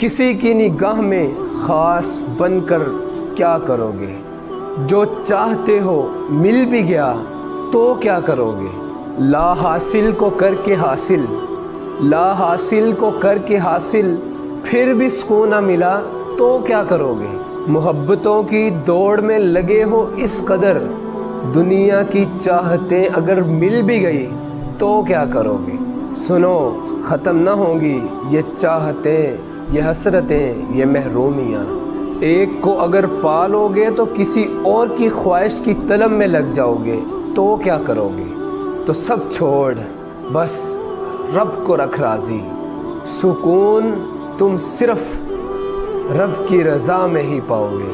किसी की निगाह में ख़ास बनकर क्या करोगे? जो चाहते हो मिल भी गया तो क्या करोगे? ला हासिल को करके हासिल, ला हासिल को करके हासिल, फिर भी सुकून ना मिला तो क्या करोगे? मोहब्बतों की दौड़ में लगे हो इस कदर, दुनिया की चाहते अगर मिल भी गई तो क्या करोगे? सुनो, ख़त्म ना होंगी ये चाहतें। ये हसरतें, ये महरूमियाँ। एक को अगर पालोगे तो किसी और की ख्वाहिश की तलब में लग जाओगे तो क्या करोगे? तो सब छोड़, बस रब को रख राज़ी। सुकून तुम सिर्फ़ रब की रज़ा में ही पाओगे।